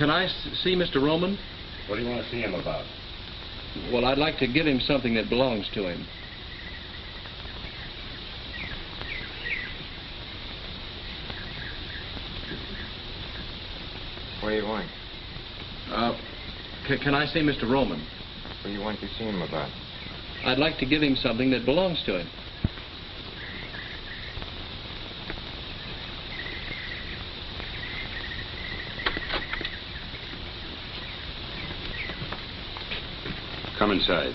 can I see Mr. Roman? What do you want to see him about? Well, I'd like to give him something that belongs to him. Where are you going? Uh, can I see Mr. Roman? What do you want to see him about? I'd like to give him something that belongs to him. Come inside.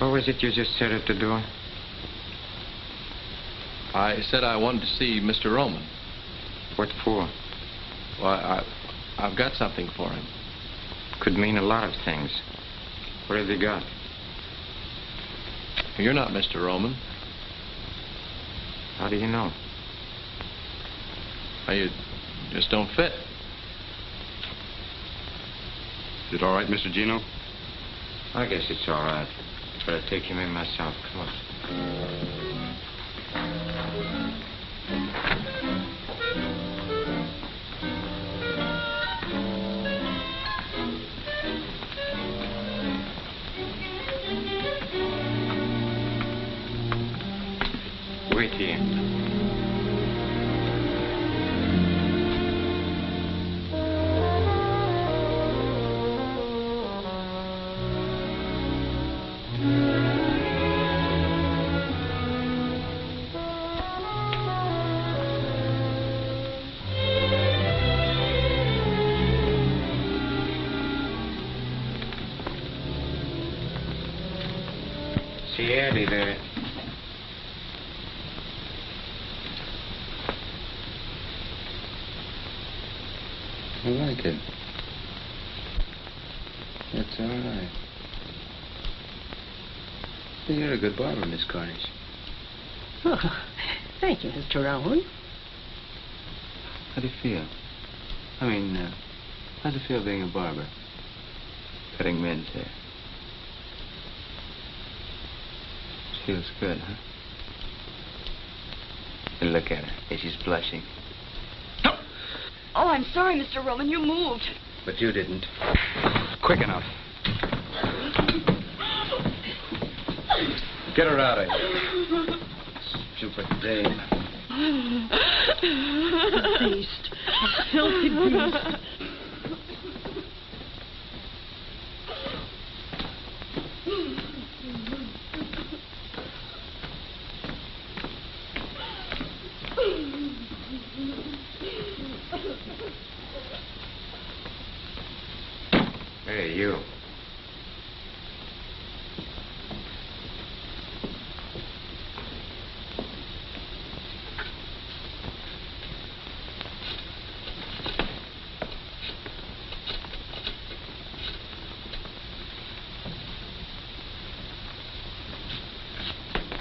What was it you just said at the door? I said I wanted to see Mr. Roman. What for? Well, I, I've got something for him. Could mean a lot of things. What have you got? You're not Mr. Roman. How do you know? You just don't fit. Is it all right, Mr. Gino? I guess it's all right. But I'll take him in myself. Come on. Eddie there. I like it. That's all right. You're a good barber, Miss Cornish. Oh, thank you, Mr. Roman. How do you feel? I mean, uh, how's it feel being a barber? Cutting men's hair. Feels good, huh? And look at her. Hey, she's blushing. Oh, I'm sorry, Mr. Roman. You moved. But you didn't. Quick enough. Get her out of here. Stupid dame. Beast. A filthy beast. Hey, you.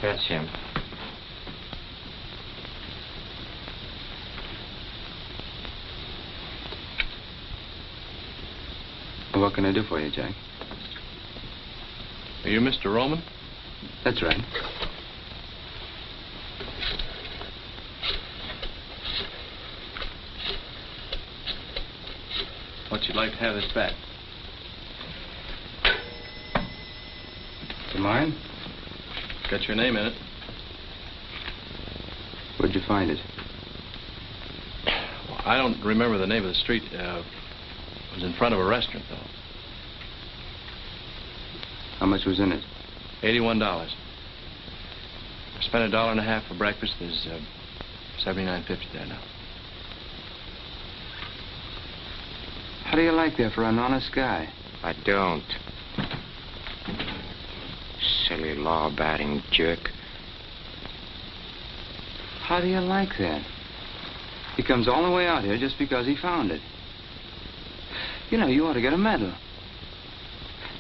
That's him. What can I do for you, Jack? Are you Mr. Roman? That's right. What you'd you like to have this back? To mine? Got your name in it. Where'd you find it? Well, I don't remember the name of the street. Uh, it was in front of a restaurant, though. How much was in it? Eighty-one dollars. I spent a dollar and a half for breakfast. There's uh, seventy-nine fifty there now. How do you like that for an honest guy? I don't. Silly law-abiding jerk. How do you like that? He comes all the way out here just because he found it. You know, you ought to get a medal.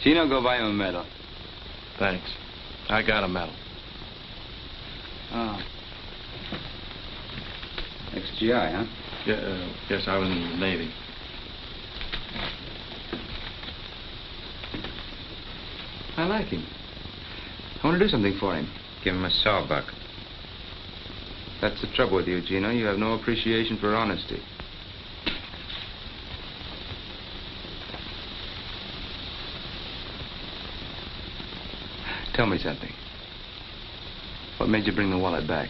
Gino, go buy him a medal. Thanks. I got a medal. Ah. Ex-GI, huh? Yeah, uh, yes, I was in the Navy. I like him. I want to do something for him. Give him a sawbuck. That's the trouble with you, Gino. You have no appreciation for honesty. Tell me something. What made you bring the wallet back?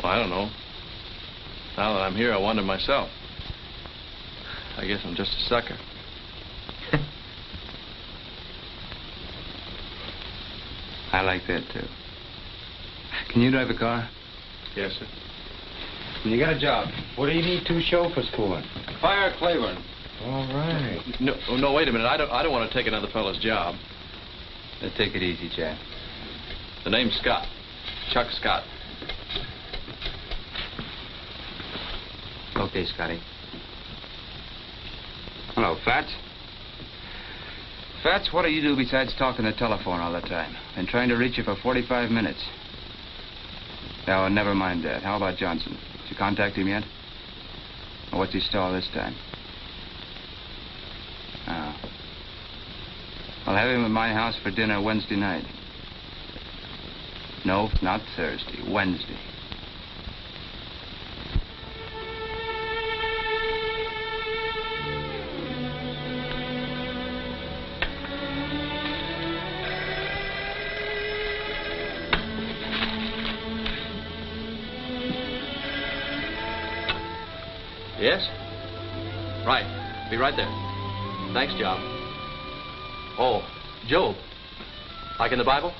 Well, I don't know. Now that I'm here, I wonder myself. I guess I'm just a sucker. I like that, too. Can you drive a car? Yes, sir. You got a job. What do you need two chauffeurs for? Fire Claiborne. All right. No, no, wait a minute. I don't, I don't want to take another fellow's job. Let's take it easy, Jack. The name's Scott. Chuck Scott. Okay, Scotty. Hello, Fats. Fats, what do you do besides talking the telephone all the time? Been trying to reach you for 45 minutes. Now, never mind that. How about Johnson? Did you contact him yet? Or what's he stall this time? Oh. I'll have him at my house for dinner Wednesday night. No, not Thursday. Wednesday. Yes? Right. Be right there. Thanks, Job. Oh, Job. Like in the Bible?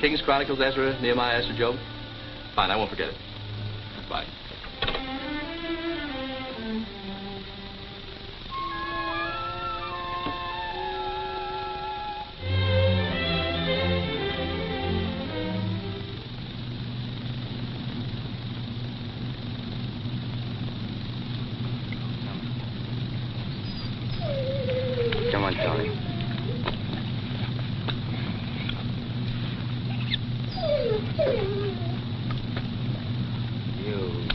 Kings, Chronicles, Ezra, Nehemiah, Esther, Job? Fine, I won't forget it. Bye. Come on, Tony. You.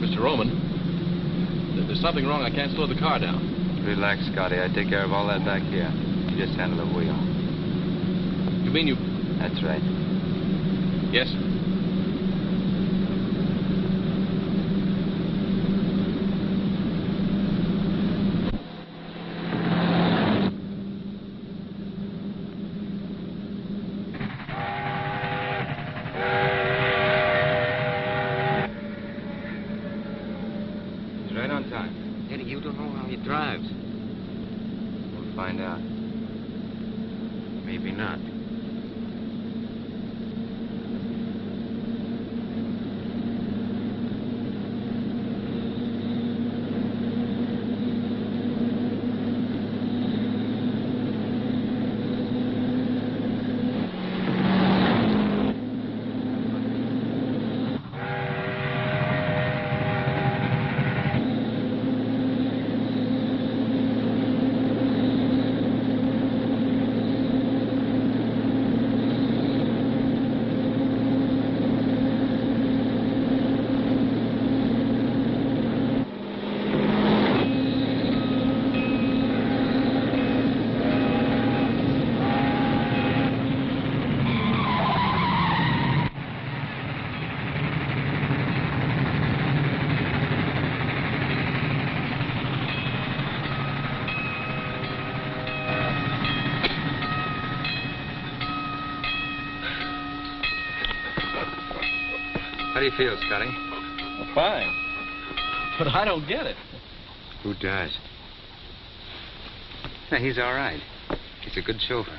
Mr. Roman, th- there's something wrong. I can't slow the car down. Relax, Scotty. I take care of all that back here. You just handle the wheel. You mean you... That's right. Yes, do you feel, Scotty? Fine. But I don't get it. Who does? Yeah, he's all right. He's a good chauffeur.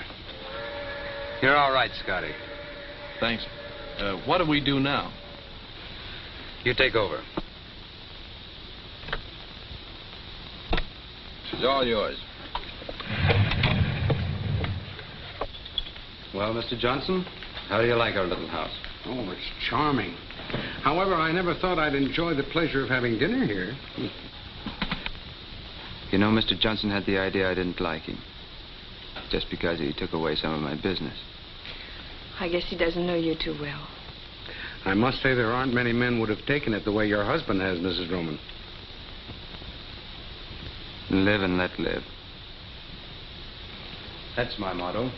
You're all right, Scotty. Thanks. Uh, what do we do now? You take over. She's all yours. Well, Mr. Johnson, how do you like our little house? Oh, it's charming. However, I never thought I'd enjoy the pleasure of having dinner here. You know, Mr. Johnson had the idea I didn't like him. Just because he took away some of my business. I guess he doesn't know you too well. I must say there aren't many men would have taken it the way your husband has, Mrs. Roman. Live and let live. That's my motto.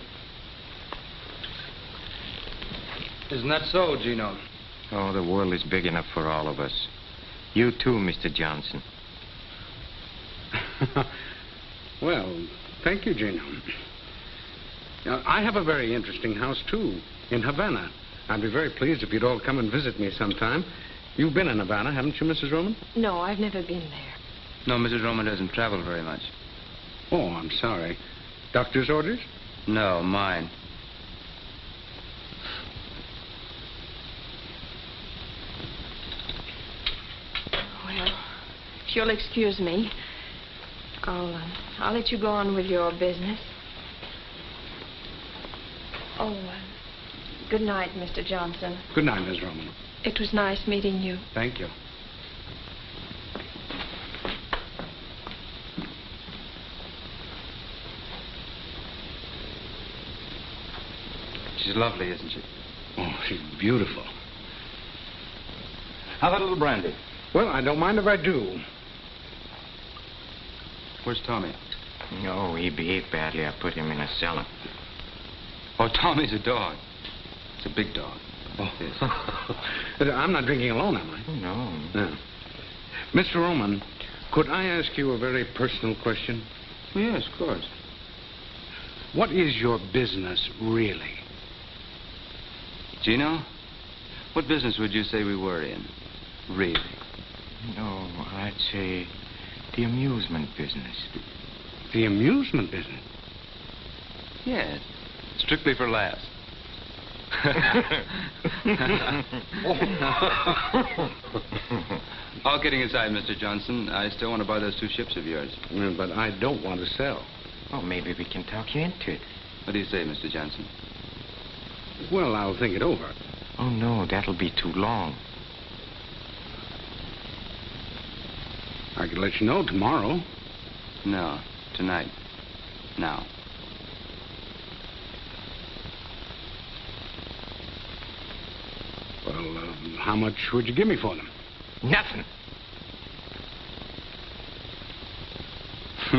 Isn't that so, Gino? Oh, the world is big enough for all of us. You too, Mr. Johnson. well, thank you, Gino. Now, I have a very interesting house, too, in Havana. I'd be very pleased if you'd all come and visit me sometime. You've been in Havana, haven't you, Mrs. Roman? No, I've never been there. No, Mrs. Roman doesn't travel very much. Oh, I'm sorry. Doctor's orders? No, mine. Well, if you'll excuse me, I'll, uh, I'll let you go on with your business. Oh, uh, good night, Mr. Johnson. Good night, Miss Roman. It was nice meeting you. Thank you. She's lovely, isn't she? Oh, she's beautiful. How about a little brandy? Well, I don't mind if I do. Where's Tommy? No, he behaved badly. I put him in a cellar. Oh, Tommy's a dog. It's a big dog. Oh. Yes. I'm not drinking alone, am I? Oh, no. No. Mr. Roman, could I ask you a very personal question? yes, of course. What is your business, really? Gino, what business would you say we were in? Really? No, I'd say the amusement business. The amusement business. Yes. Strictly for laughs. All kidding aside, Mr. Johnson, I still want to buy those two ships of yours. Yeah, But I don't want to sell. Oh, maybe we can talk you into it. What do you say, Mr. Johnson? Well, I'll think it over. Oh, no, that'll be too long. I could let you know tomorrow. No, tonight. Now. Well, um, how much would you give me for them? Nothing.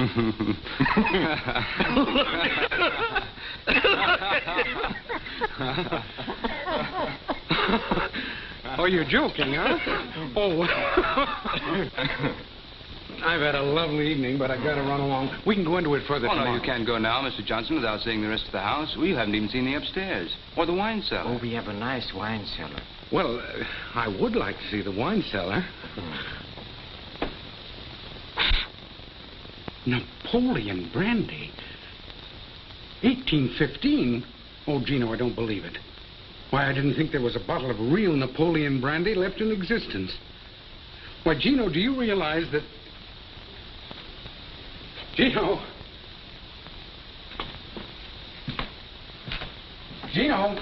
oh, you're joking, huh? Oh. I've had a lovely evening, but I've got to run along. We can go into it further Oh, no, you can't go now, Mr. Johnson, without seeing the rest of the house. We haven't even seen the upstairs. Or the wine cellar. Oh, we have a nice wine cellar. Well, uh, I would like to see the wine cellar. Napoleon brandy? 1815? Oh, Gino, I don't believe it. Why, I didn't think there was a bottle of real Napoleon brandy left in existence. Why, Gino, do you realize that... Gino! Gino!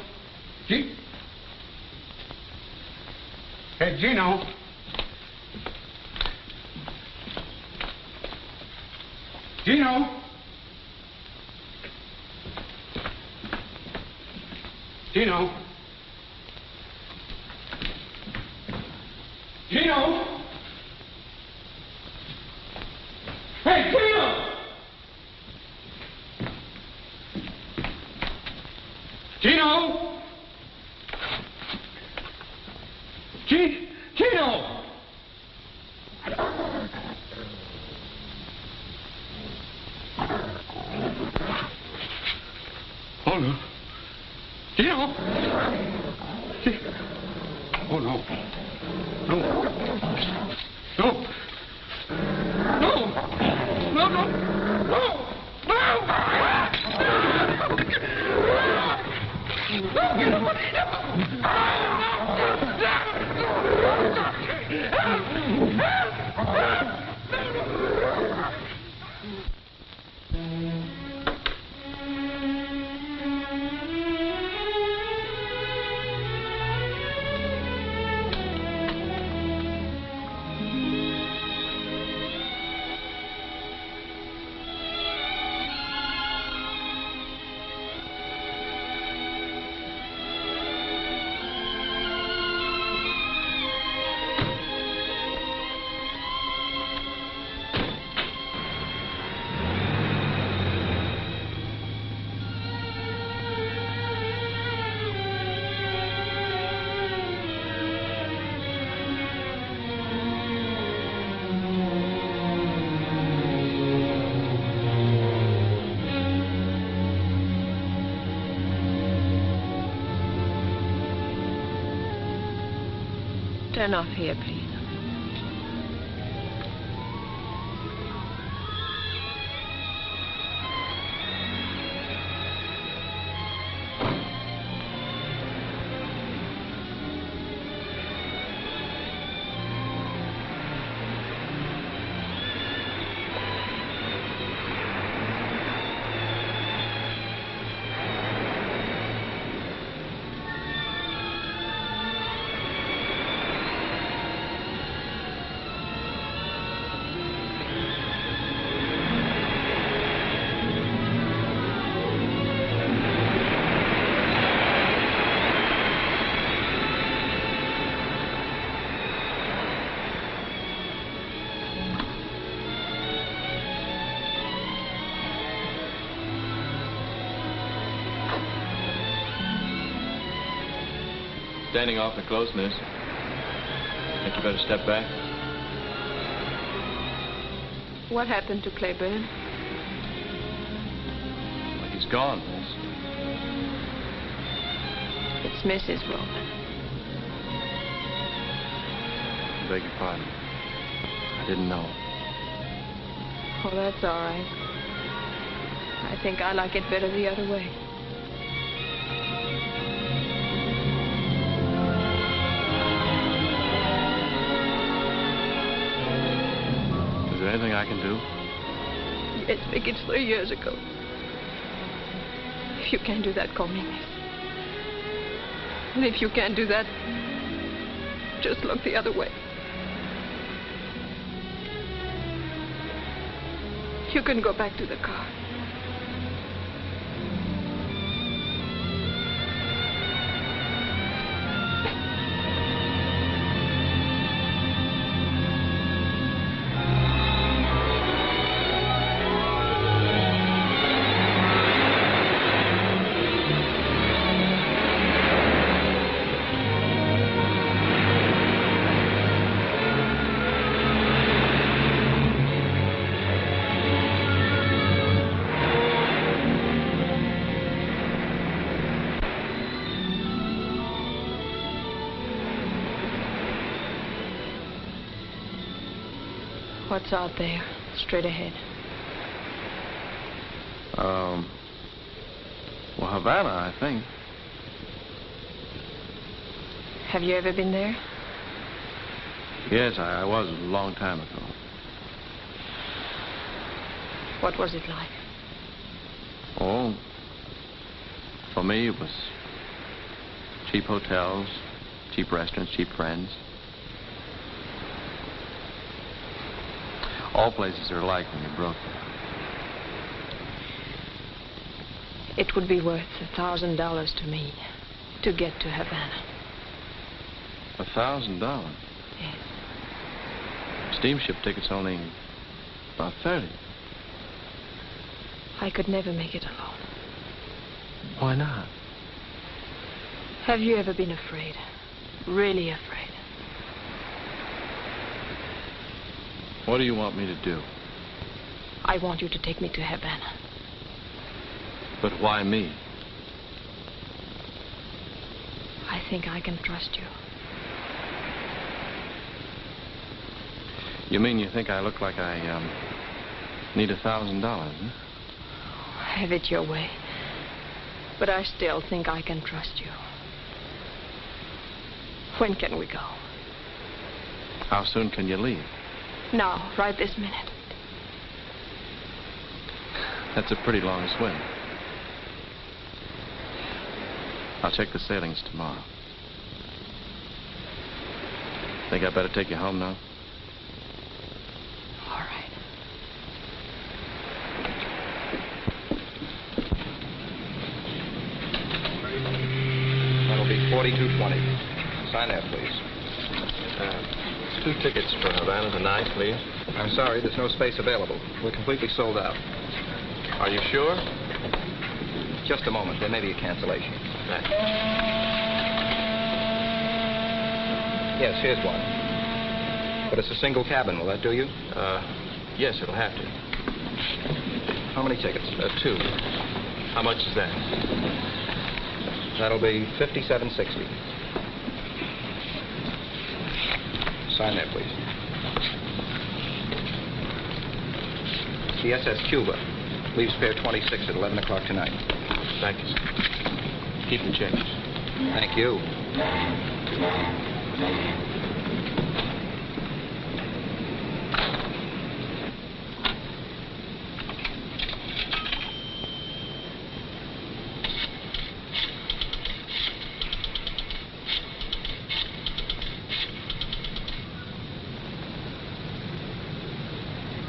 G- Hey, Gino. Gino. Gino. Gino. Hey, Gino. Gino. G- Gino! Oh, no. Gino! Oh. No. No. No. No, no. No. Turn off here, please. Standing awfully close, miss. Think you better step back? What happened to Claiborne? Well, he's gone, miss. It's Mrs. Roman. Beg your pardon. I didn't know. Oh, that's all right. I think I like it better the other way. There anything I can do? Yes, Vic, it's three years ago. If you can't do that, call me. And if you can't do that, just look the other way. You can go back to the car. What's out there? Straight ahead. Um. Well, Havana, I think. Have you ever been there? Yes, I, I was a long time ago. What was it like? Oh, for me, it was cheap hotels, cheap restaurants, cheap friends. All places are alike when you're broke. It would be worth a thousand dollars to me to get to Havana. A thousand dollars. Yes. Steamship tickets only about thirty. I could never make it alone. Why not? Have you ever been afraid? Really afraid? What do you want me to do? I want you to take me to Havana. But why me? I think I can trust you. You mean you think I look like I, um, need a thousand dollars, Have it your way. But I still think I can trust you. When can we go? How soon can you leave? Now, right this minute. That's a pretty long swim. I'll check the sailings tomorrow. Think I better take you home now? All right. That'll be 4220. Sign there, please. Uh, two tickets for Havana tonight, please. I'm sorry, there's no space available. We're completely sold out. Are you sure? Just a moment. There may be a cancellation. Yes, here's one. But it's a single cabin. Will that do you? Uh, yes, it'll have to. How many tickets? Uh, two. How much is that? That'll be fifty-seven sixty. Sign there, please. The SS Cuba. Leaves fare 26 at 11 o'clock tonight. Thank you, sir. Keep the change. Thank you.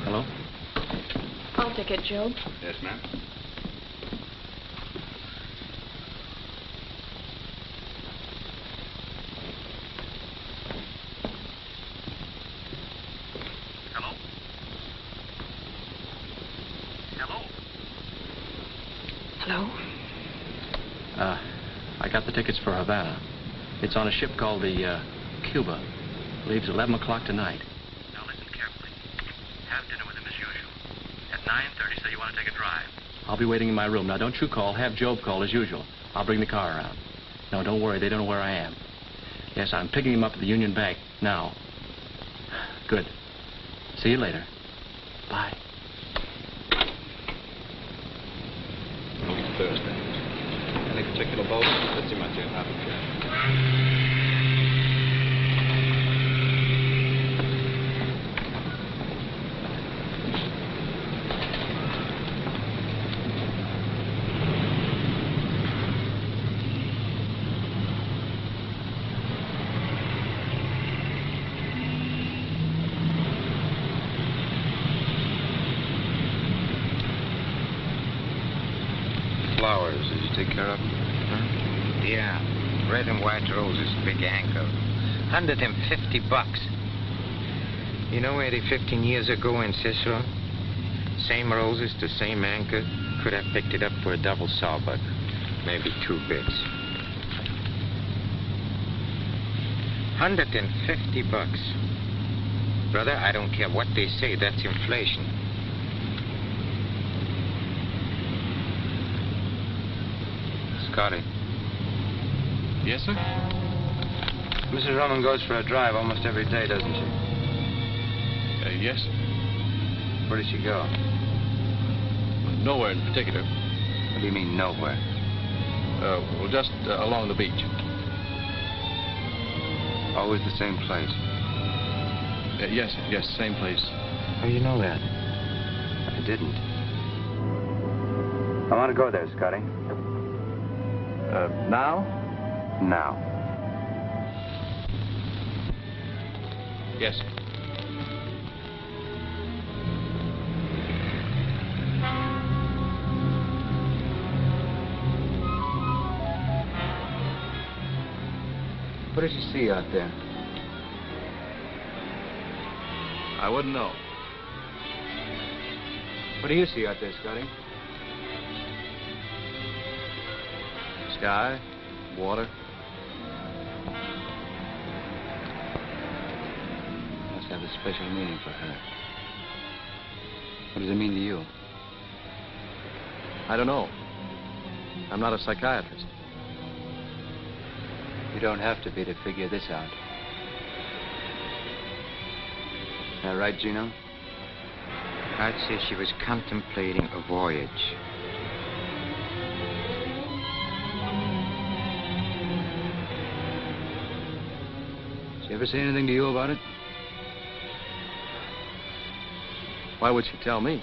Hello? I'll take it, Job. Yes, ma'am. Hello? Hello? Hello? Uh, I got the tickets for Havana. It's on a ship called the uh, Cuba. Leaves 11 o'clock tonight. Now listen carefully. Have dinner with him as usual. At 9.30, say you want to take a drive. I'll be waiting in my room. Now, don't you call. Have Job call as usual. I'll bring the car around. No, don't worry. They don't know where I am. Yes, I'm picking him up at the Union Bank now. Good. See you later. Bye. Thursday. Any particular boat? Let's see my Them? Hmm? Yeah. Red and white roses, big anchor. 150 bucks. You know, Eddie, 15 years ago in Cicero, same roses, the same anchor, could have picked it up for a double sawbuck. Maybe two bits. 150 bucks. Brother, I don't care what they say, that's inflation. Scotty. Yes, sir? Mrs. Roman goes for a drive almost every day, doesn't she? Uh, yes. Where does she go? Nowhere in particular. What do you mean, nowhere? Uh, well, just uh, along the beach. Always the same place. Uh, yes. Yes, same place. How do you know that? I didn't. I want to go there, Scotty. Uh, now? Now. Yes. What did you see out there? I wouldn't know. What do you see out there, Scotty? Sky, water. Must have a special meaning for her. What does it mean to you? I don't know. I'm not a psychiatrist. You don't have to be to figure this out. That right, Gino? I'd say she was contemplating a voyage. She ever say anything to you about it? Why would she tell me?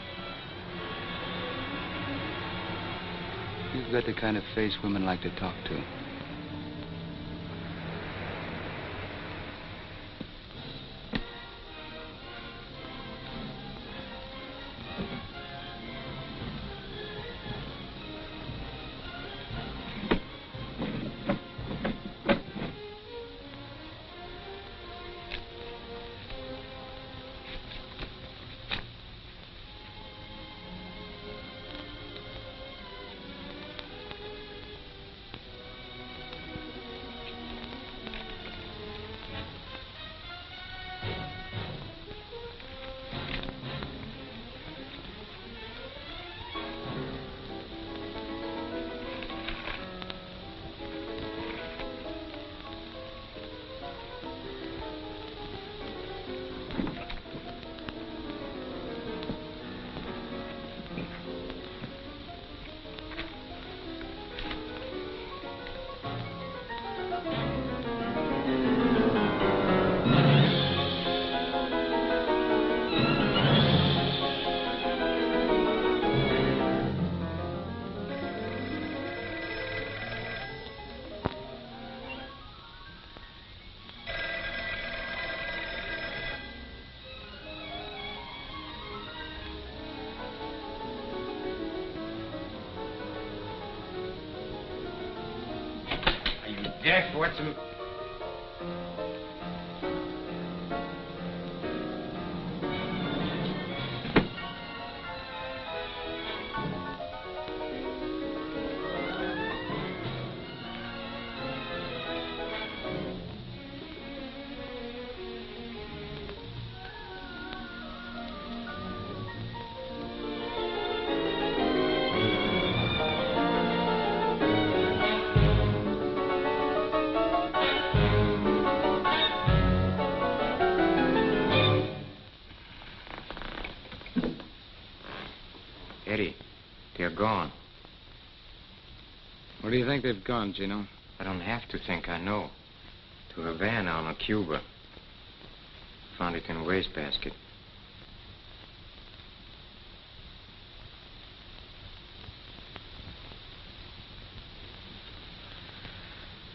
You've got the kind of face women like to talk to. Are you deaf? What's think they've gone, Gino? I don't have to think, I know. To Havana on a Cuba. Found it in a wastebasket.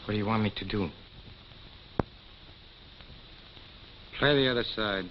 What do you want me to do? Play the other side.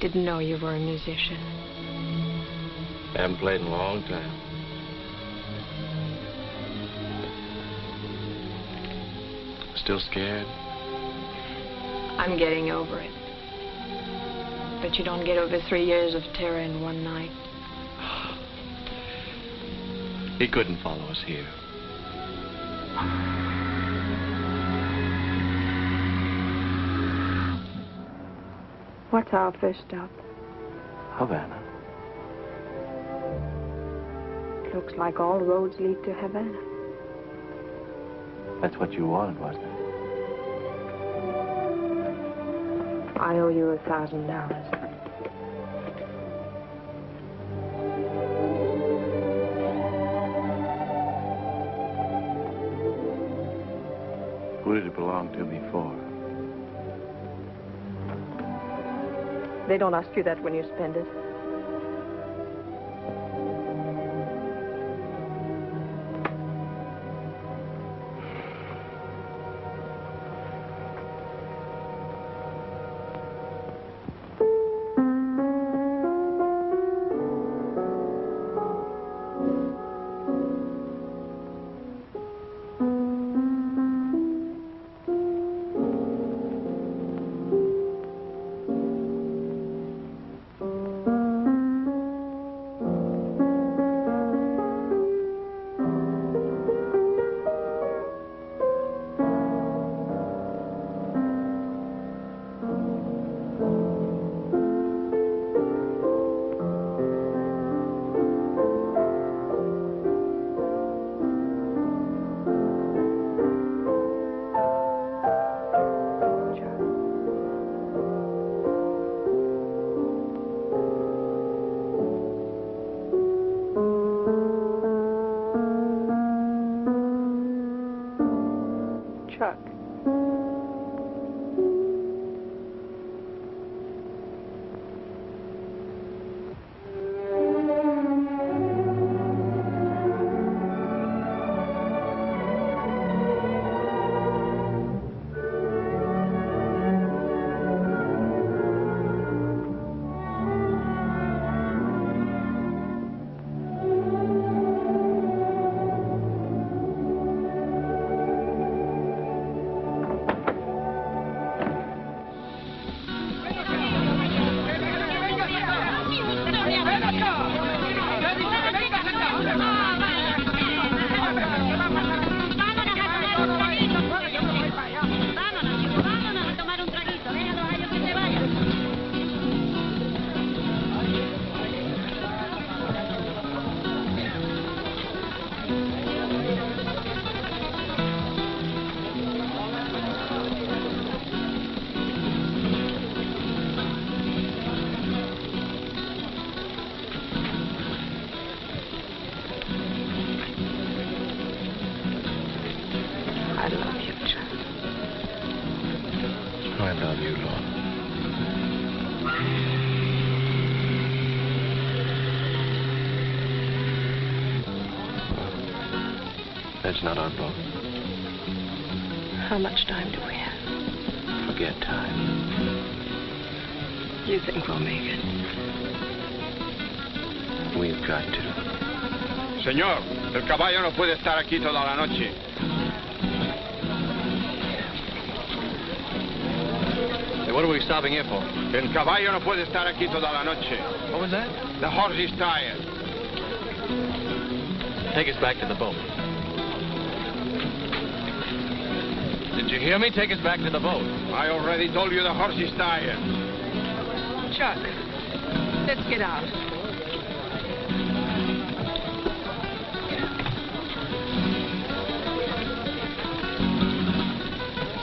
Didn't know you were a musician. I Haven't played in a long time. Still scared? I'm getting over it. But you don't get over three years of terror in one night. He couldn't follow us here. What's our first stop? Havana. Looks like all roads lead to Havana. That's what you wanted, wasn't it? I owe you a thousand dollars. Who did it belong to before? They don't ask you that when you spend it. Señor, el caballo no puede estar aquí toda la noche. Hey, what are we stopping here for? El caballo no puede estar aquí toda la noche. What was that? The horse is tired. Take us back to the boat. Did you hear me? Take us back to the boat. I already told you the horse is tired. Chuck, let's get out.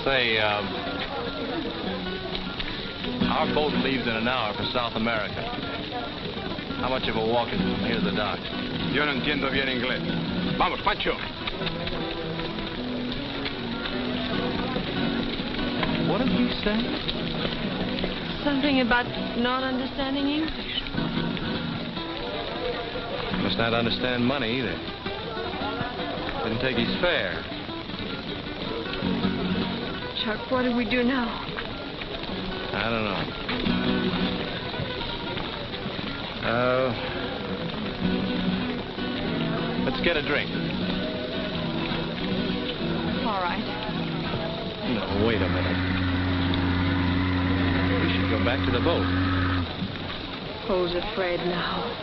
Say, um, our boat leaves in an hour for South America. How much of a walk is it from here to the dock? Yo no entiendo bien inglés. Vamos, Pancho. What did you say? Something about not understanding English. Must not understand money either. Didn't take his fare. Chuck, what do we do now? I don't know. Uh, let's get a drink. All right. No, wait a minute. We should go back to the boat. Who's afraid now?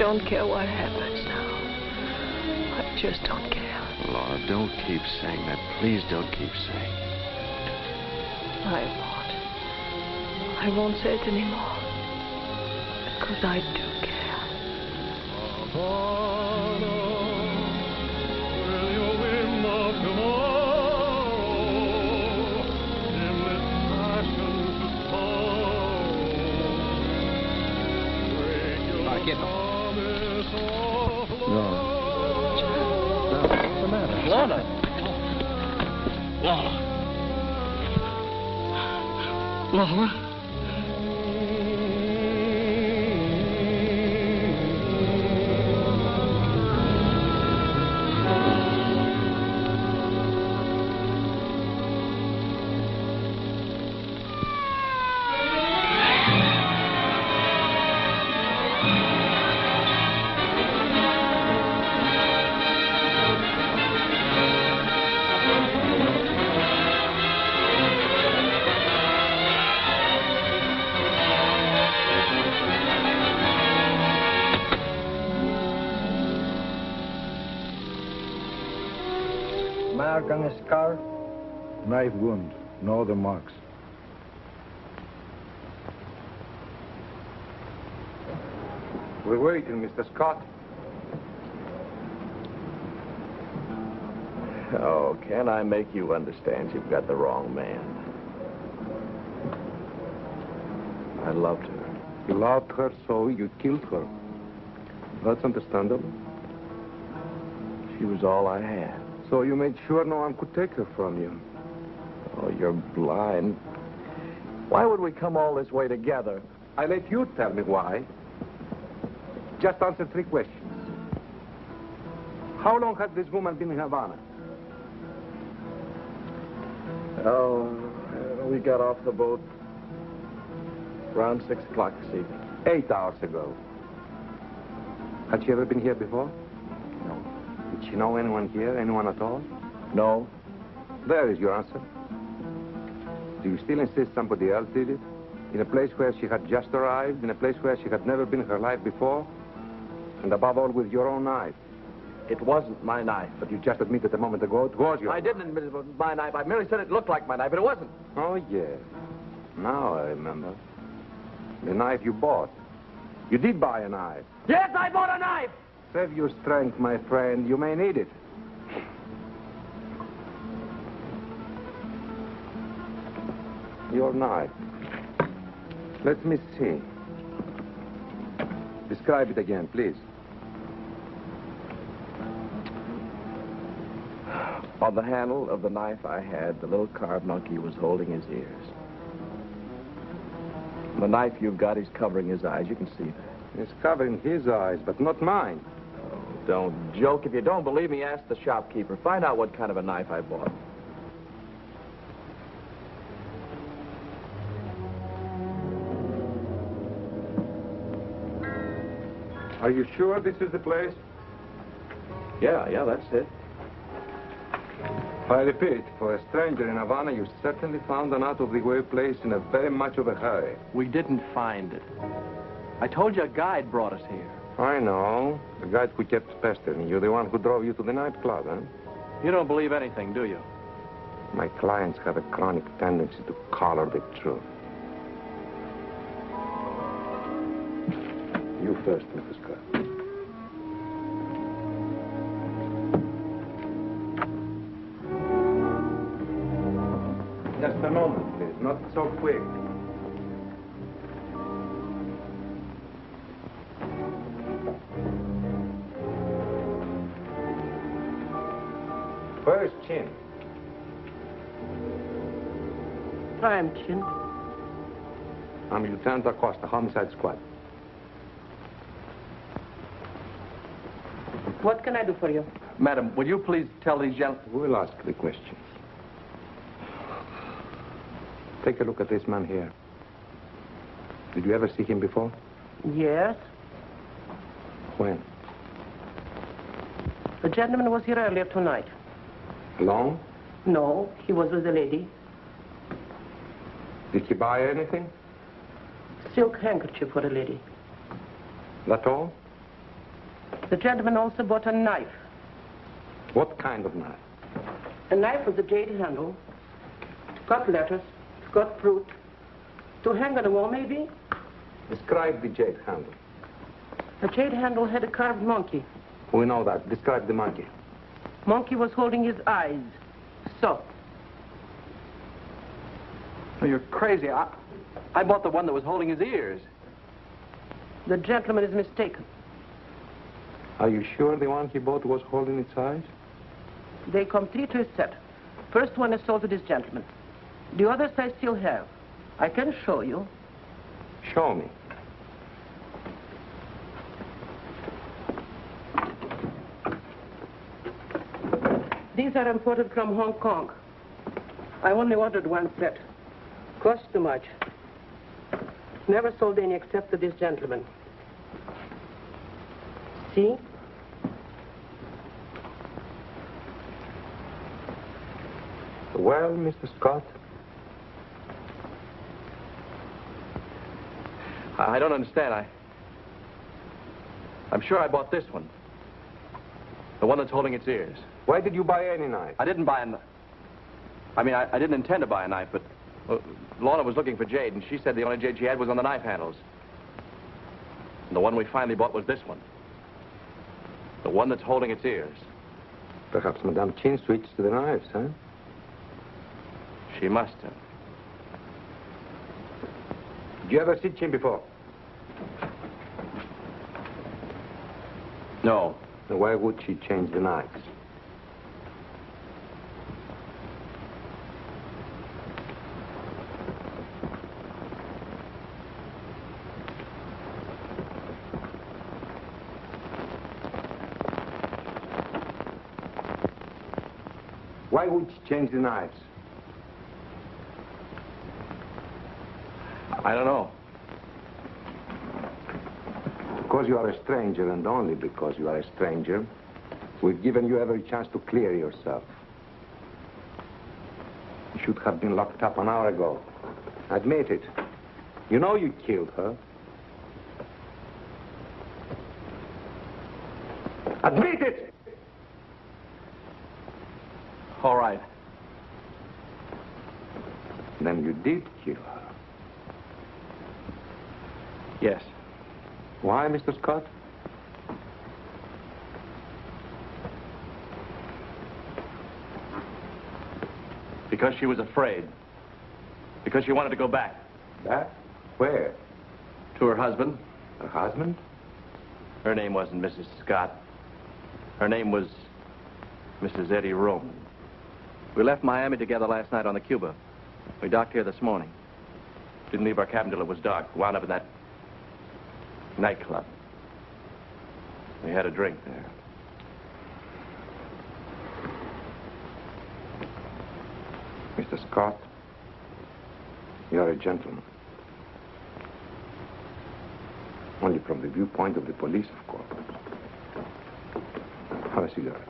Don't care what happens now. I just don't care. Lorna, don't keep saying that. Please don't keep saying it. I won't. I won't say it anymore. Because I do Lorna. Mark scar, knife wound, no other marks. We're waiting, Mr. Scott. Oh, can I make you understand you've got the wrong man? I loved her. You loved her, so you killed her. That's understandable. She was all I had. So you made sure no one could take her from you. Oh, you're blind. Why would we come all this way together? I let you tell me why. Just answer three questions. How long has this woman been in Havana? Oh, we got off the boat around 6 o'clock this evening. Eight hours ago. Had she ever been here before? Did she know anyone here, anyone at all? No, There is your answer. Do you still insist somebody else did it? In a place where she had just arrived, in a place where she had never been in her life before? And above all, with your own knife. It wasn't my knife. But you just admitted a moment ago it was your I didn't admit it was my knife. I merely said it looked like my knife, but it wasn't. Oh, yes. Now I remember. The knife you bought. You did buy a knife. Yes, I bought a knife! Save your strength, my friend. You may need it. Your knife. Let me see. Describe it again, please. On the handle of the knife I had, the little carved monkey was holding his ears. The knife you've got is covering his eyes. You can see that. It's covering his eyes, but not mine. Don't joke. If you don't believe me, ask the shopkeeper. Find out what kind of a knife I bought. Are you sure this is the place? Yeah, yeah, that's it. I repeat, for a stranger in Havana, you certainly found an out-of-the-way place in a very much of a hurry. We didn't find it. I told you a guide brought us here. I know. The guide who kept pestering you, the one who drove you to the nightclub, huh? You don't believe anything, do you? My clients have a chronic tendency to color the truth. You first, Mrs. Scott. Just a moment, please. Not so quick. Am Chin. I'm Lieutenant Acosta, Homicide Squad. What can I do for you? Madam, will you please tell these gentlemen... We'll ask the questions. Take a look at this man here. Did you ever see him before? Yes. When? The gentleman was here earlier tonight. Alone? No, he was with a lady. Did he buy anything? Silk handkerchief for a lady. That all? The gentleman also bought a knife. What kind of knife? A knife with a jade handle. It's got letters. It's got fruit. To hang on the wall, maybe? Describe the jade handle. The jade handle had a carved monkey. We know that. Describe the monkey. Monkey was holding his eyes. So. Oh, you're crazy. I, I bought the one that was holding his ears. The gentleman is mistaken. Are you sure the one he bought was holding its eyes? They come three to a set. First one is sold to this gentleman. The others I still have. I can show you. Show me. These are imported from Hong Kong. I only ordered one set. Cost too much. Never sold any except to this gentleman. See? Well, Mr. Scott? I, I don't understand. I... I'm sure I bought this one. The one that's holding its ears. Why did you buy any knife? I didn't buy a knife. I mean, I, I didn't intend to buy a knife, but uh, Lorna was looking for jade, and she said the only jade she had was on the knife handles. And the one we finally bought was this one. The one that's holding its ears. Perhaps Madame Chin switched to the knives, huh? She must have. Did you ever see Chin before? No. Then why would she change the knives? Why would she change the knives? I don't know. Because you are a stranger, and only because you are a stranger, we've given you every chance to clear yourself. She should have been locked up an hour ago. Admit it. You know you killed her. Admit it! All right. Then you did kill her. Yes. Why, Mr. Scott? Because she was afraid. Because she wanted to go back. Back? Where? To her husband. Her husband? Her name wasn't Mrs. Scott. Her name was Mrs. Eddie Roman. We left Miami together last night on the Cuba. We docked here this morning. Didn't leave our cabin till it was dark. Wound up in that nightclub. We had a drink there. Mr. Scott, you're a gentleman. Only from the viewpoint of the police, of course. Have a cigarette.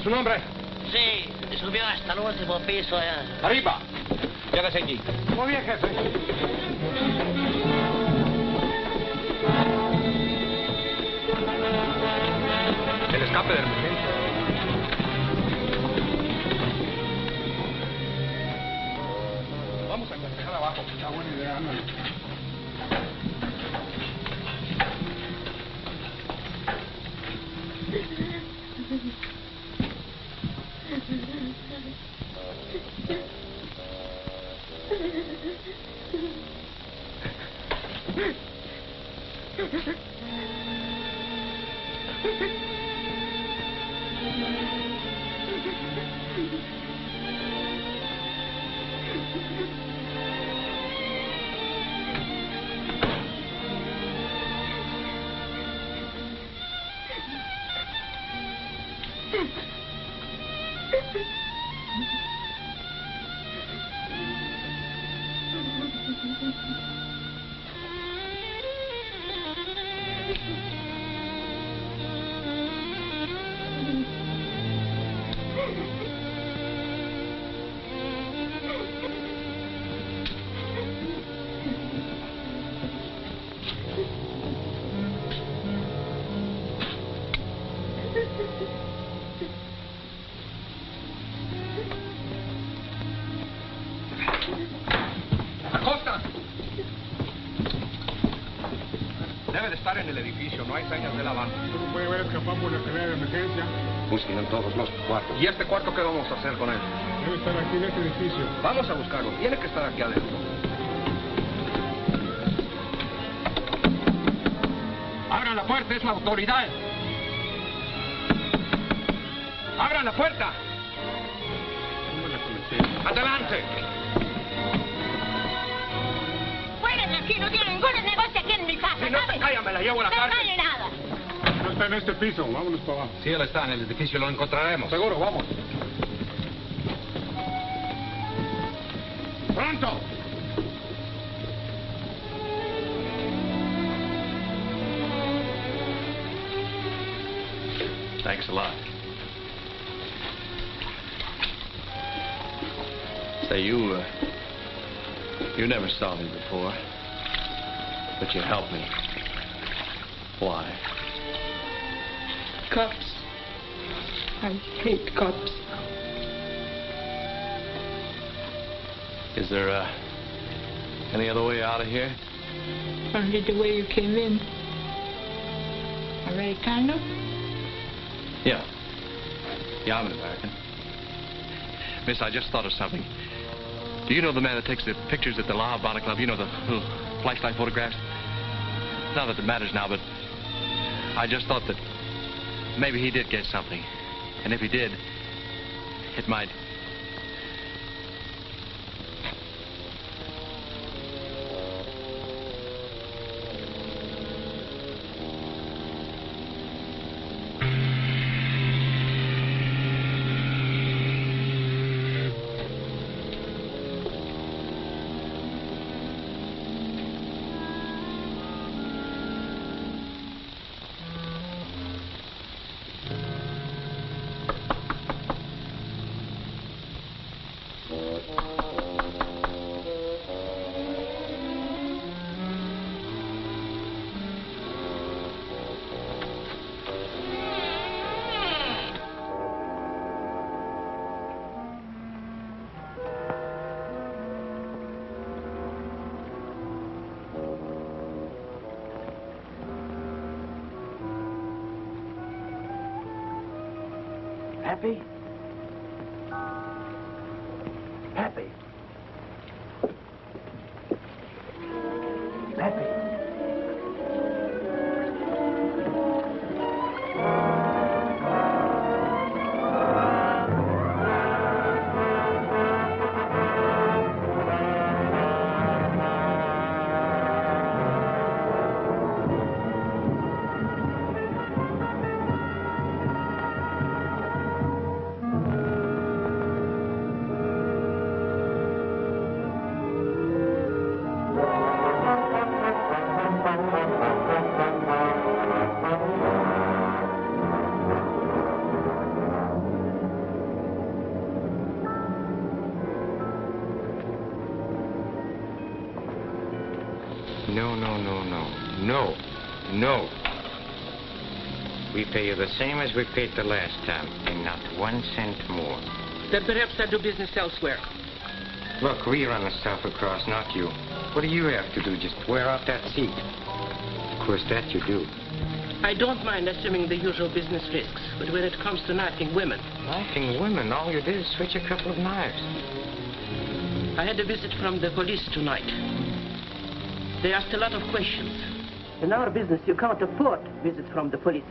¿No viste su nombre? Sí, subió hasta el último piso allá. Arriba. Quédese aquí. Muy bien, jefe. El escape del emergencia. Busquen en todos los cuartos. ¿Y este cuarto qué vamos a hacer con él? Debe estar aquí en este edificio. Vamos a buscarlo, tiene que estar aquí adentro. ¡Abran la puerta, es la autoridad! ¡Abran la puerta! ¡Adelante! Fuera de aquí, no tiene ningún negocio aquí en mi casa, Si no ¿sabes? se calla, me la llevo a la No cárcel. vale nada. No está en este piso. Vámonos para abajo. Si él está en el edificio, lo encontraremos. Seguro, vamos. ¡Pronto! Thanks a lot. Say, you, uh, you never saw me before, but you helped me. Why? Cops. I hate cops. Is there, uh, any other way out of here? Only the way you came in. Americano? Yeah. Yeah, I'm an American. Miss, I just thought of something. Do you know the man that takes the pictures at the La Habana Club? You know, the little flashlight photographs? Not that it matters now, but I just thought that maybe he did get something. And if he did, it might. Pay you the same as we paid the last time, and not one cent more. Then perhaps I'll do business elsewhere. Look, we run the stuff across, not you. What do you have to do? Just wear out that seat. Of course, that you do. I don't mind assuming the usual business risks, but when it comes to knifing women... Knifing women? All you did is switch a couple of knives. I had a visit from the police tonight. They asked a lot of questions. In our business, you can't afford visits from the police.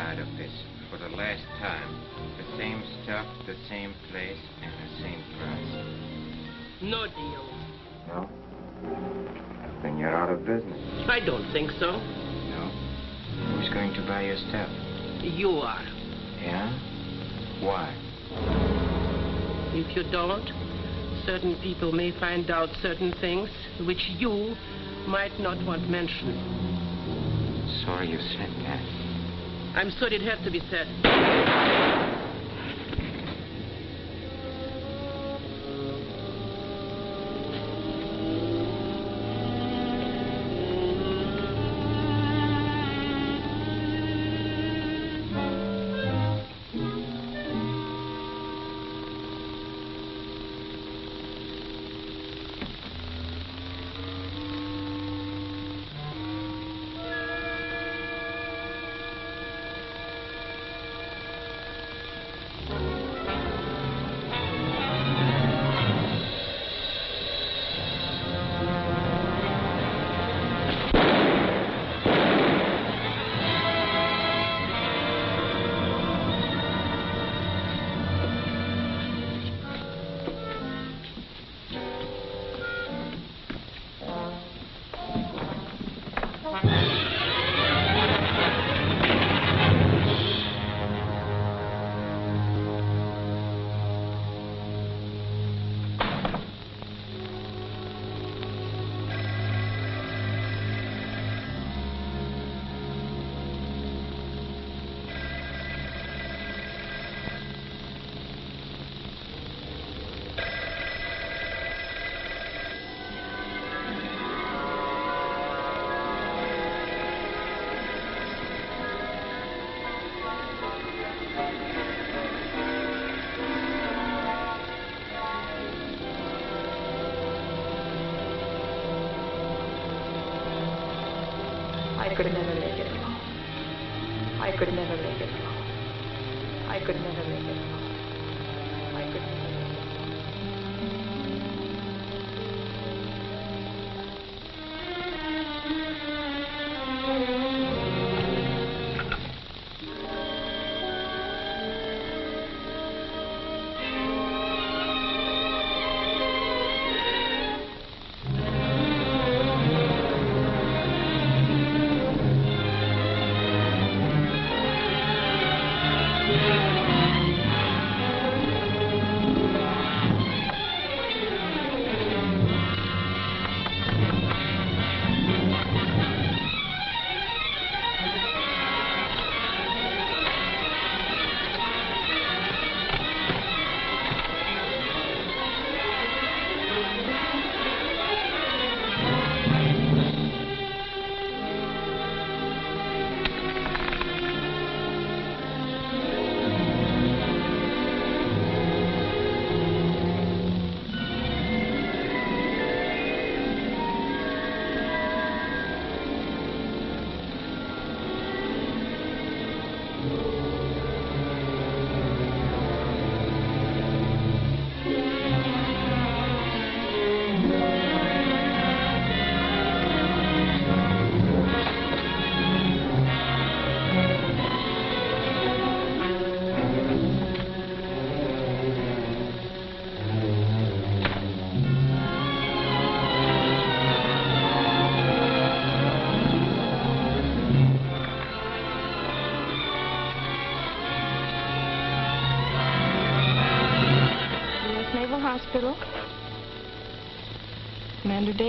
Tired of this. For the last time, the same stuff, the same place, and the same price. No deal. No? Then you're out of business. I don't think so. No? Who's going to buy your stuff? You are. Yeah? Why? If you don't, certain people may find out certain things which you might not want mentioned. sorry you said that. I'm sorry it had to be said.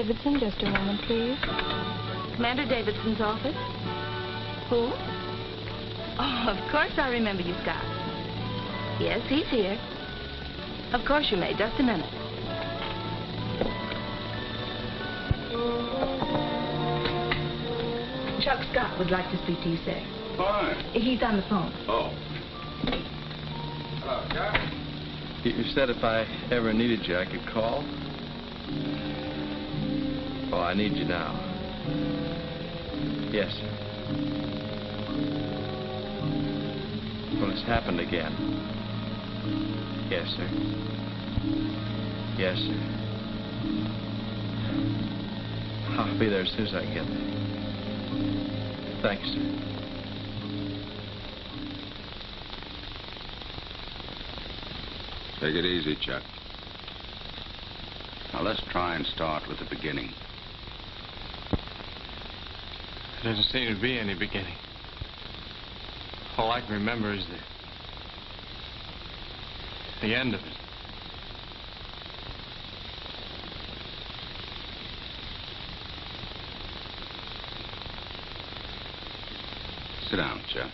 Davidson, just a moment, please. Commander Davidson's office? Who? Oh, of course I remember you, Scott. Yes, he's here. Of course you may. Just a minute. Chuck Scott would like to speak to you, sir. Fine. He's on the phone. Oh. Hello, Chuck. You you said if I ever needed you, I could call. I need you now. Yes, sir. Well, it's happened again. Yes, sir. Yes, sir. I'll be there as soon as I can get there. Thanks, sir. Take it easy, Chuck. Now, let's try and start with the beginning. There doesn't seem to be any beginning. All I can remember is the the end of it. Sit down, Chuck.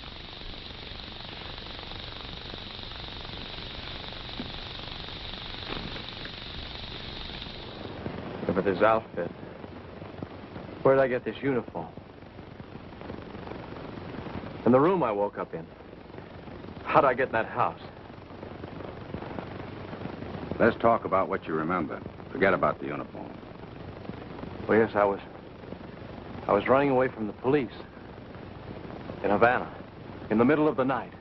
Look at this outfit. Where'd I get this uniform? And the room I woke up in. How'd I get in that house? Let's talk about what you remember. Forget about the uniform. Well, yes, I was. I was running away from the police. In Havana. In the middle of the night.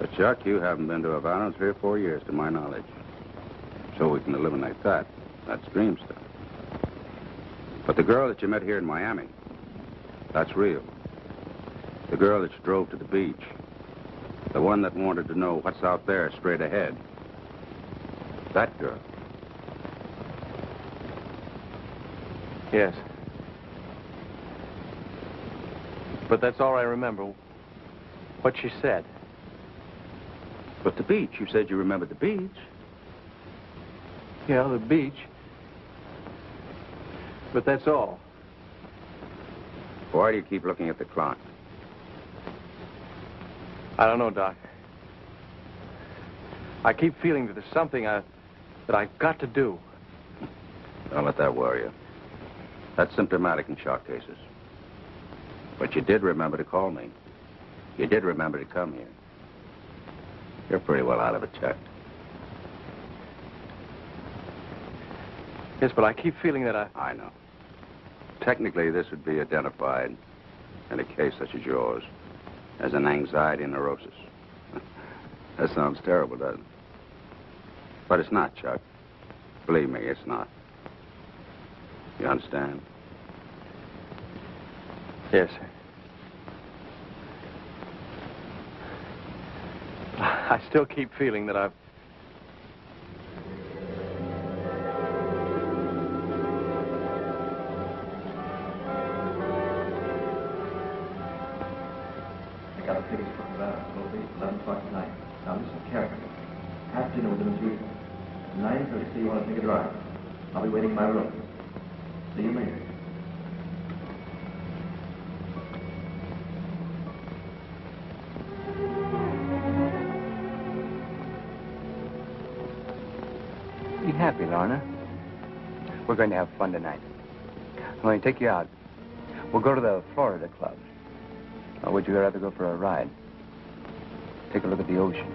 But, Chuck, you haven't been to Havana in three or four years, to my knowledge. So we can eliminate that. That's dream stuff. But the girl that you met here in Miami, that's real. The girl that you drove to the beach. The one that wanted to know what's out there straight ahead. That girl. Yes. But that's all I remember. What she said. But the beach, you said you remembered the beach. Yeah, the beach. But that's all. Why do you keep looking at the clock? I don't know, Doc. I keep feeling that there's something I, that I've got to do. Don't let that worry you. That's symptomatic in shock cases. But you did remember to call me. You did remember to come here. You're pretty well out of it, Chuck. Yes, but I keep feeling that I... I know. Technically, this would be identified in a case such as yours as an anxiety neurosis. that sounds terrible, doesn't it? But it's not, Chuck. Believe me, it's not. You understand? Yes, sir. I still keep feeling that I've... o'clock tonight. Now listen carefully. Have dinner with them as usual. At 9.30, say you want to take a drive. I'll be waiting in my room. See you later. Be happy, Lorna. We're going to have fun tonight. I'm going to take you out. We'll go to the Florida Club. Or would you rather go for a ride? Take a look at the ocean.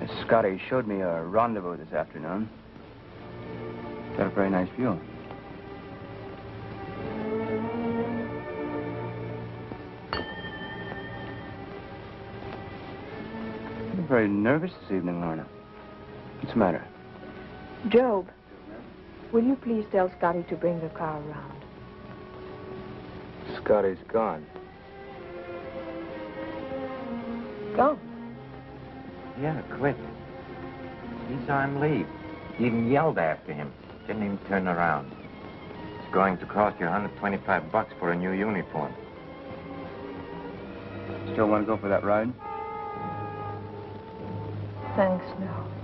Uh, Scotty showed me a rendezvous this afternoon. Got a very nice view. You're very nervous this evening, Lorna. What's the matter? Job, will you please tell Scotty to bring the car around? Scotty's gone. Go. Yeah, quit. He saw him leave. He even yelled after him. Didn't even turn around. It's going to cost you 125 bucks for a new uniform. Still want to go for that ride? Thanks, no.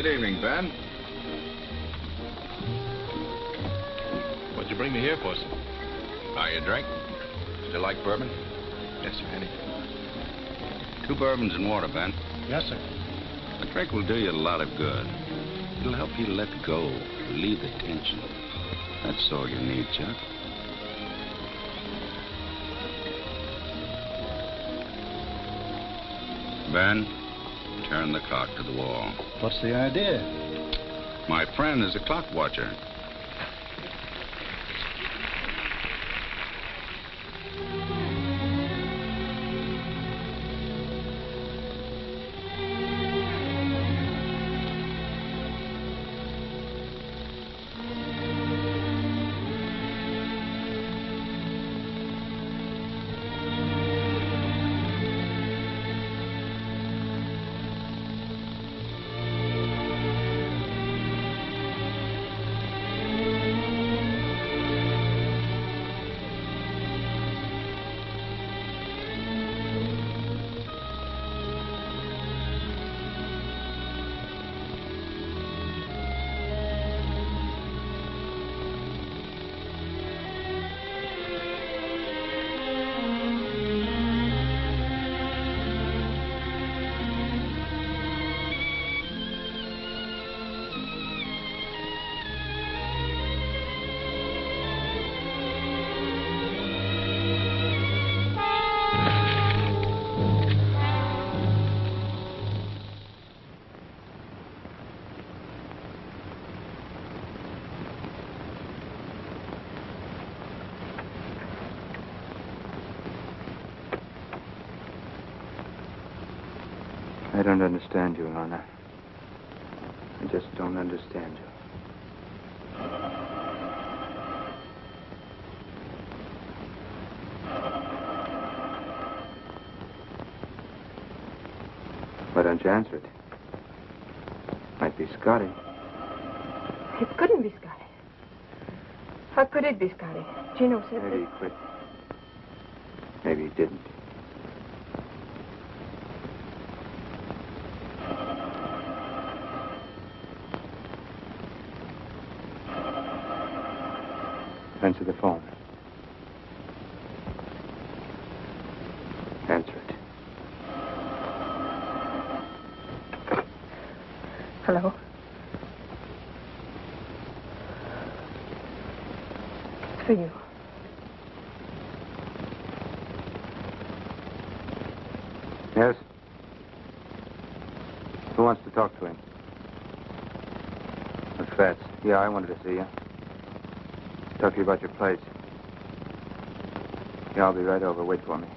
Good evening, Ben. What'd you bring me here for, sir? Are you drink? Still like bourbon? Yes, sir. Anything. Two bourbons and water, Ben. Yes, sir. A drink will do you a lot of good. It'll help you let go, relieve the tension. That's all you need, Chuck. Ben, turn the clock to the wall. What's the idea? My friend is a clock watcher. I don't understand you, Lorna. I just don't understand you. Why don't you answer it? Might be Scotty. It couldn't be Scotty. How could it be Scotty? Gino said Maybe he quit. Maybe he didn't. Answer the phone. Answer it. Hello? It's for you. Yes? Who wants to talk to him? The Fats. Yeah, I wanted to see you. Talk to you about your place. Yeah, I'll be right over. Wait for me.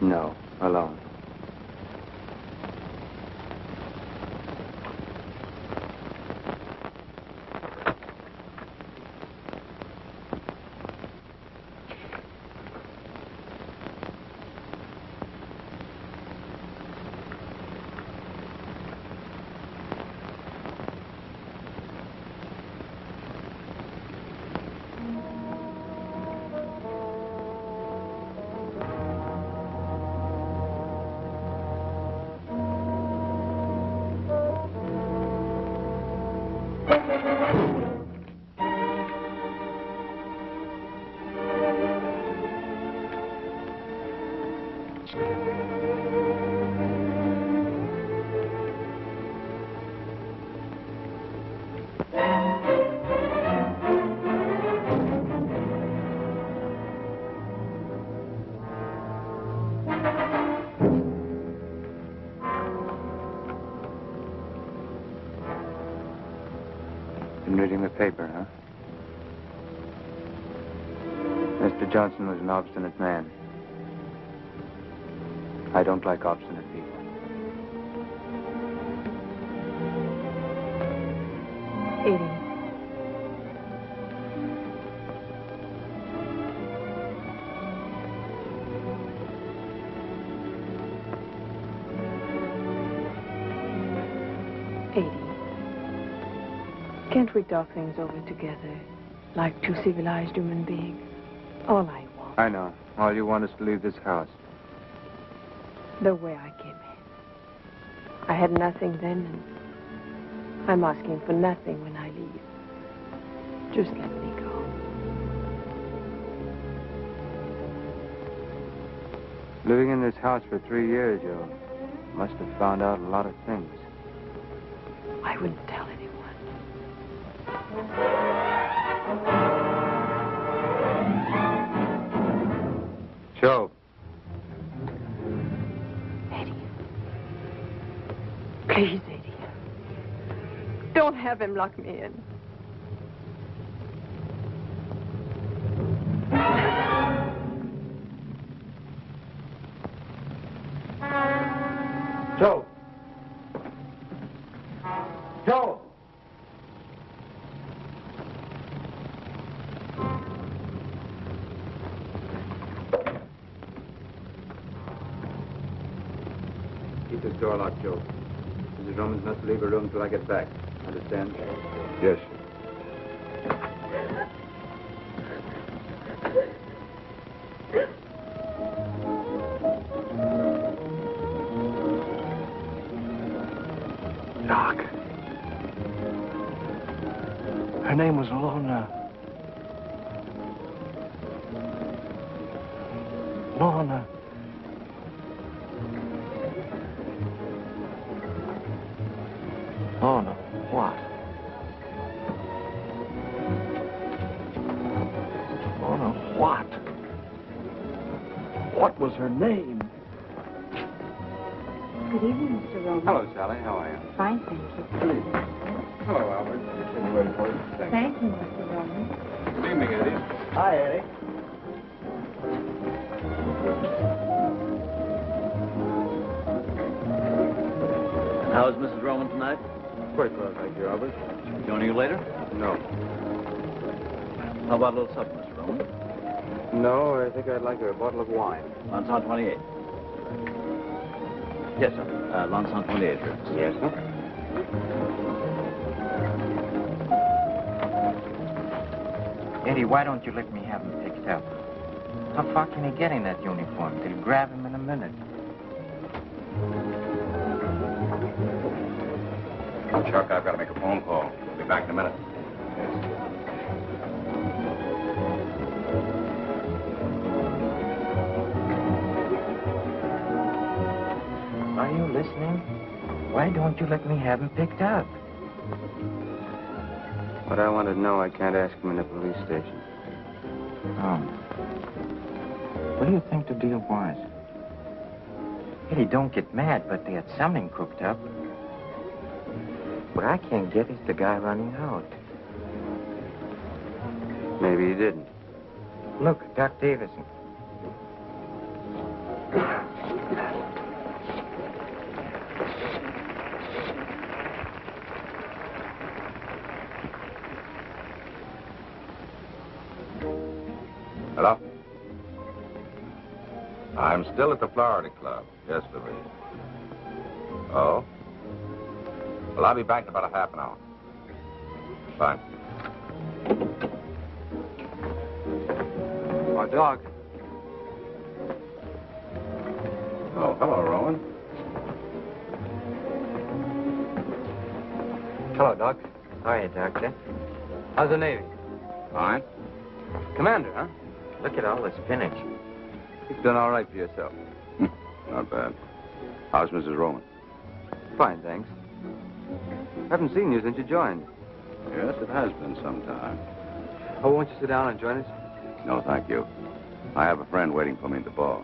No, alone. Johnson was an obstinate man. I don't like obstinate people. Eighty. Can't we talk things over together, like two civilized human beings? All I I know. All you want is to leave this house. the way I came in. I had nothing then, and I'm asking for nothing when I leave. Just let me go. Living in this house for three years, you must have found out a lot of things. I wouldn't have him lock me in. Joe! Joe! Keep this door locked, Joe. Mrs. Romans to leave her room till I get back. Understand? Yes. Doc. Her name was Lorna. Lorna. was her name. Good evening, Mr. Roman. Hello, Sally. How are you? Fine, thank you. Hello, Albert. Just been waiting for you. Thank, thank you. you, Mr. Roman. Good evening, Eddie. Hi, Eddie. How's Mrs. Roman tonight? Quite well, thank you, Albert. Joining you later? No. How about a little supper, Mr. Roman? No, I think I'd like a bottle of wine. Lanson 28. Yes, sir. Uh, Lanson 28, sir. Yes, sir. Eddie, why don't you let me have him picked up? How far can he get in that uniform? They'll grab him in a minute. Chuck, I've got to make a phone call. I'll be back in a minute. Are you listening? Why don't you let me have him picked up? What I want to know, I can't ask him in the police station. Oh. What do you think the deal was? Eddie, don't get mad, but they had something cooked up. What I can't get is the guy running out. Maybe he didn't. Look, Doc Davidson. Hello? I'm still at the Florida Club. Yes, Louise. Oh? Well, I'll be back in about a half an hour. Fine. My dog. Oh, hello, Roman. Hello, Doc. How are you, Doctor? How's the Navy? Fine. Commander, huh? Look at all this spinach. You've done all right for yourself. Hmm, not bad. How's Mrs. Roman? Fine, thanks. Haven't seen you since you joined. Yes, it has been some time. Oh, won't you sit down and join us? No, thank you. I have a friend waiting for me at the bar.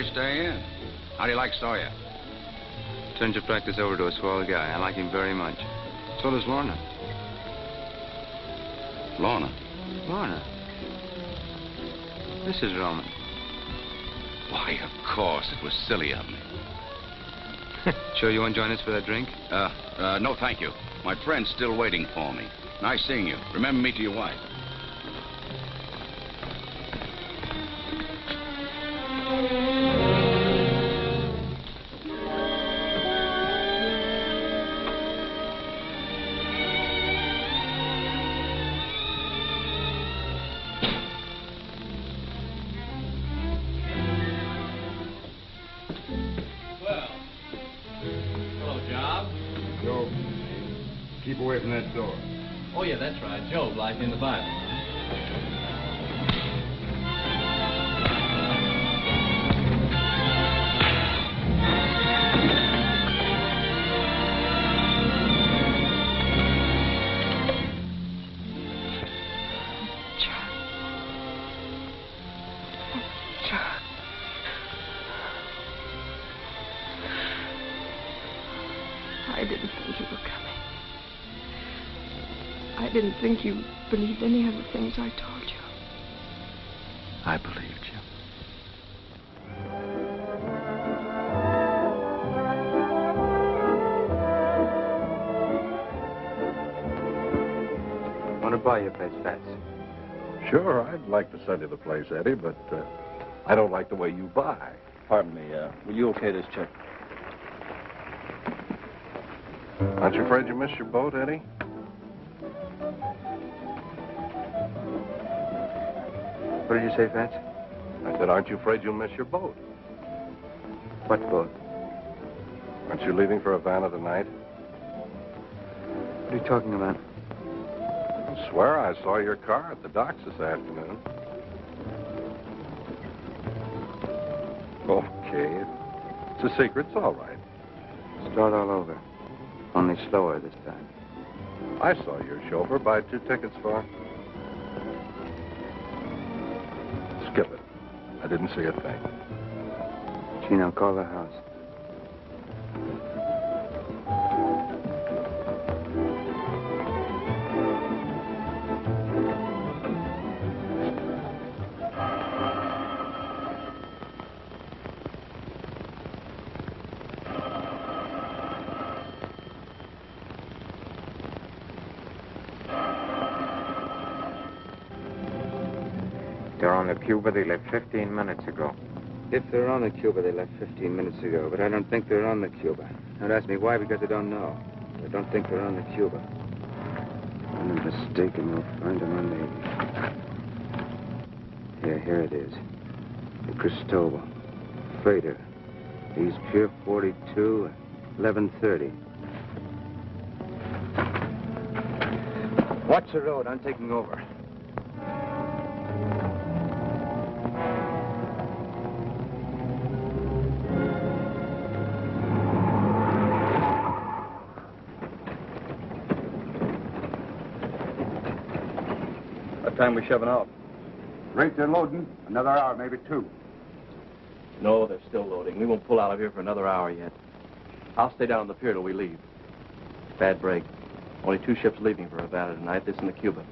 May stay in. How do you like Sawyer? Turned your practice over to a swell guy. I like him very much. So does Lorna. Lorna. Lorna? Mrs. Roman. Why, of course. It was silly of me. Sure you won't join us for that drink? Uh, uh, no, thank you. My friend's still waiting for me. Nice seeing you. Remember me to your wife. Think you believed any of the things I told you. I believed you. Want to buy your place, Fats? Sure, I'd like to sell you the place, Eddie, but uh, I don't like the way you buy. Pardon me. Uh, will you okay this check? Aren't you afraid you missed your boat, Eddie? What did you say, Fats? I said, aren't you afraid you'll miss your boat? What boat? Aren't you leaving for Havana tonight? What are you talking about? I swear I saw your car at the docks this afternoon. Okay. It's a secret. It's all right. Start all over. Only slower this time. I saw your chauffeur buy two tickets for I didn't see a thing. Gino, call the house. Cuba. They left 15 minutes ago. If they're on the Cuba, they left 15 minutes ago, but I don't think they're on the Cuba. Don't ask me why, because I don't know. I don't think they're on the Cuba. I'm mistaken. We'll find them on the... Yeah, here it is. The Cristobal. Freighter. East Pier 42, 1130. Watch the road. I'm taking over. Time we shoving off? Rate they're loading. Another hour, maybe two. No, they're still loading. We won't pull out of here for another hour yet. I'll stay down on the pier till we leave. Bad break. Only two ships leaving for Havana tonight, this and the Cuba.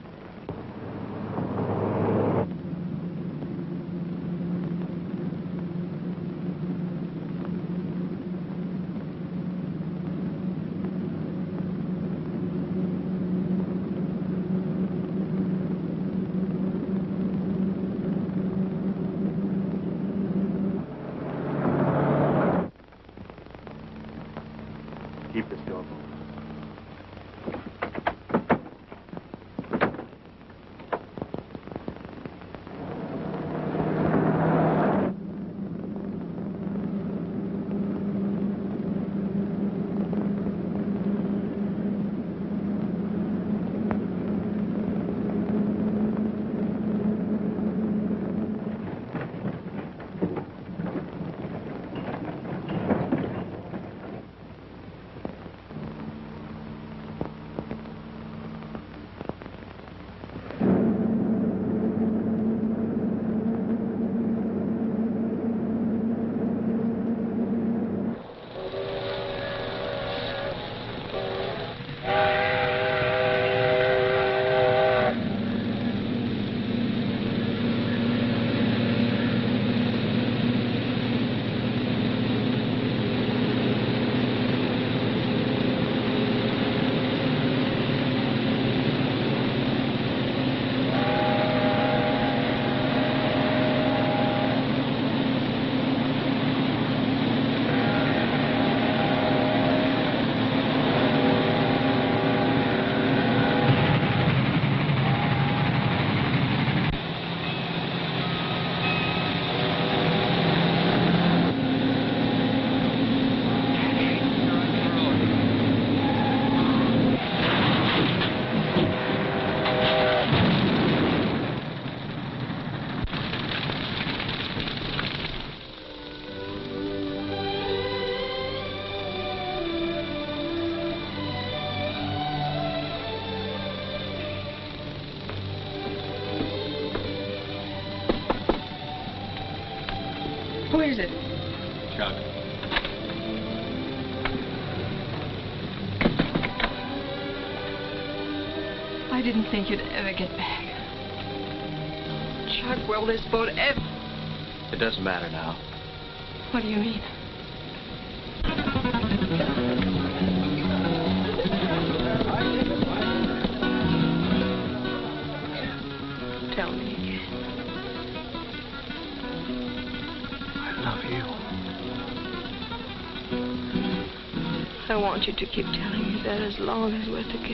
Chuck, this boat ever... It doesn't matter now. What do you mean? Tell me again. I love you. I want you to keep telling me that as long as we're together.